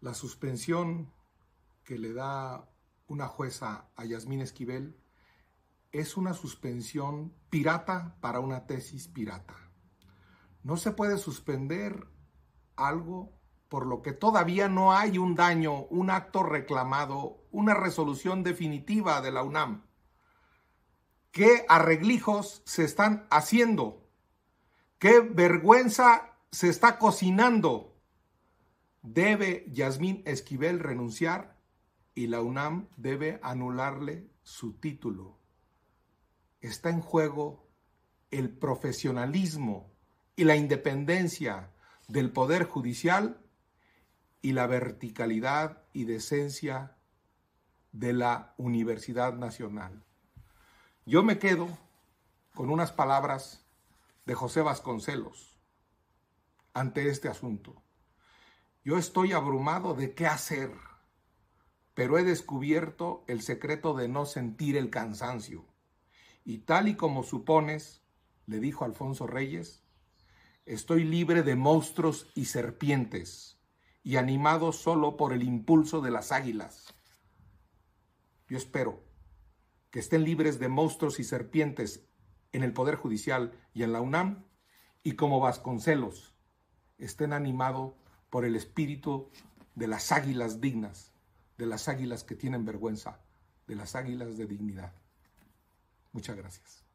La suspensión que le da una jueza a Yasmín Esquivel es una suspensión pirata para una tesis pirata. No se puede suspender algo por lo que todavía no hay un daño, un acto reclamado, una resolución definitiva de la UNAM. ¿Qué arreglijos se están haciendo? ¿Qué vergüenza se está cocinando? Debe Yasmín Esquivel renunciar y la UNAM debe anularle su título. Está en juego el profesionalismo y la independencia del Poder Judicial y la verticalidad y decencia de la Universidad Nacional. Yo me quedo con unas palabras de José Vasconcelos ante este asunto. Yo estoy abrumado de qué hacer, pero he descubierto el secreto de no sentir el cansancio. Y tal y como supones, le dijo Alfonso Reyes, estoy libre de monstruos y serpientes y animado solo por el impulso de las águilas. Yo espero que estén libres de monstruos y serpientes en el Poder Judicial y en la UNAM y como Vasconcelos estén animados por el espíritu de las águilas dignas, de las águilas que tienen vergüenza, de las águilas de dignidad. Muchas gracias.